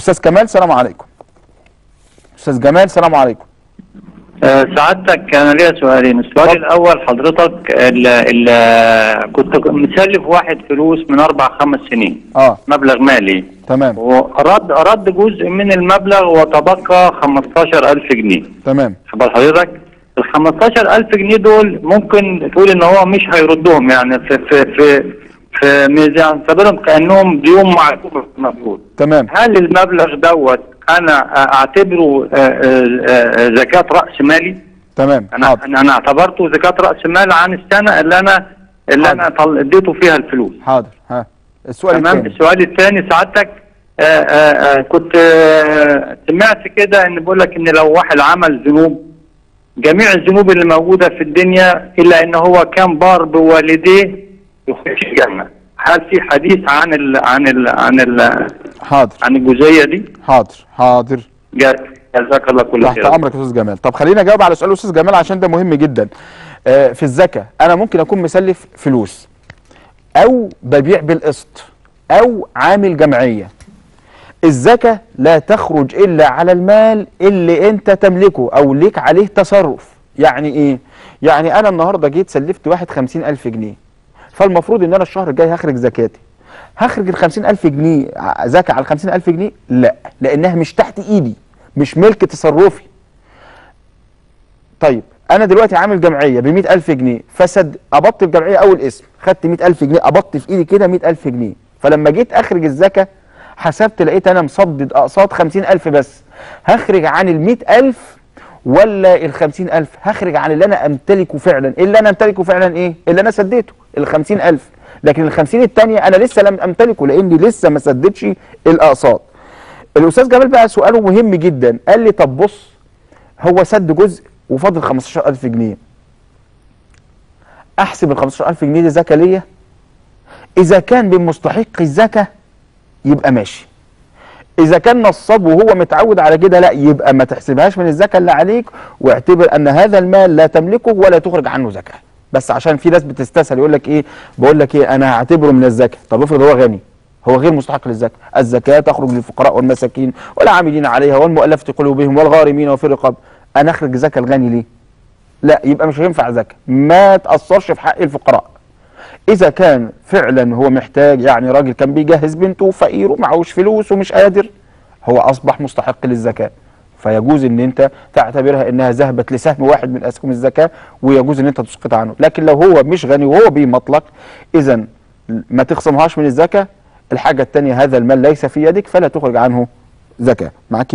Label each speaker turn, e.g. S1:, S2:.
S1: أستاذ كمال سلام عليكم. أستاذ جمال سلام عليكم.
S2: آه، سعادتك. أنا ليا سؤالين. السؤال. الأول حضرتك ال ال كنت مسلف واحد فلوس من أربع خمس سنين.
S1: آه.
S2: مبلغ مالي.
S1: تمام.
S2: ورد رد جزء من المبلغ وتبقى 15000 جنيه.
S1: تمام.
S2: خبر حضرتك؟ ال 15000 جنيه دول ممكن تقول إن هو مش هيردهم يعني في في في في ميزان اعتبرهم كأنهم ديون معقوبه المفروض
S1: تمام.
S2: هل المبلغ دوت أنا أعتبره آه، آه، آه، زكاة رأس مالي؟
S1: تمام.
S2: أنا
S1: حاضر.
S2: أنا اعتبرته زكاة رأس مال عن السنة اللي أنا اللي
S1: حاضر.
S2: أنا اديته فيها الفلوس.
S1: حاضر. ها. السؤال
S2: تمام.
S1: الثاني.
S2: السؤال الثاني سعادتك كنت سمعت كده إن بيقول لك إن لو واحد عمل ذنوب جميع الذنوب اللي موجودة في الدنيا إلا إن هو كان بار بوالديه يخش الجنة. هل في حديث عن ال عن ال عن ال
S1: حاضر.
S2: عن الجزئيه دي؟
S1: حاضر حاضر.
S2: جزاك الله كل
S1: تحت
S2: خير.
S1: أمرك يا أستاذ جمال. طب خليني أجاوب على سؤال الاستاذ جمال عشان ده مهم جدا. آه، في الزكاة أنا ممكن أكون مسلف فلوس أو ببيع بالقسط أو عامل جمعية. الزكاة لا تخرج إلا على المال اللي أنت تملكه أو ليك عليه تصرف. يعني إيه؟ يعني أنا النهارده جيت سلفت واحد خمسين ألف جنيه. فالمفروض إن أنا الشهر الجاي هخرج زكاتي. هخرج ال 50000 جنيه زكاة على ال 50000 جنيه؟ لا لأنها مش تحت إيدي مش ملك تصرفي. طيب أنا دلوقتي عامل جمعية ب 100000 جنيه فسد قبضت الجمعيه أول اسم خدت 100000 جنيه قبضت في إيدي كده 100000 جنيه. فلما جيت أخرج الزكاة حسبت لقيت أنا مسدد أقساط 50000 بس. هخرج عن ال 100000 ولا ال 50000 هخرج عن اللي أنا أمتلكه فعلا. اللي أنا أمتلكه فعلا إيه؟ اللي أنا سديته ال 50000 لكن ال 50 الثانية أنا لسه لم أمتلكه لأني لسه ما سددتش الأقساط. الأستاذ جمال بقى سؤاله مهم جدا. قال لي طب بص هو سد جزء وفاضل 15000 جنيه. أحسب ال 15000 جنيه دي زكاة ليا؟ إذا كان من مستحق الزكاة يبقى ماشي. إذا كان نصاب وهو متعود على كده لا يبقى ما تحسبهاش من الزكاة اللي عليك واعتبر أن هذا المال لا تملكه ولا تخرج عنه زكاة. بس عشان في ناس بتستسهل يقول لك إيه؟ بقول لك إيه؟ أنا هعتبره من الزكاة. طب افرض هو غني هو غير مستحق للزكاة. الزكاة تخرج للفقراء والمساكين والعاملين عليها والمؤلفة قلوبهم والغارمين وفي الرقاب. أنا أخرج زكاة الغني ليه؟ لا يبقى مش هينفع زكاة. ما تأثرش في حق الفقراء. إذا كان فعلا هو محتاج يعني راجل كان بيجهز بنته فقير ومعهوش فلوس ومش قادر هو أصبح مستحق للزكاة. فيجوز إن أنت تعتبرها إنها ذهبت لسهم واحد من أسهم الزكاة ويجوز إن أنت تسقط عنه. لكن لو هو مش غني وهو بيمطلق اذا ما تخصمهاش من الزكاة. الحاجة الثانية هذا المال ليس في يدك فلا تخرج عنه زكاة. معاك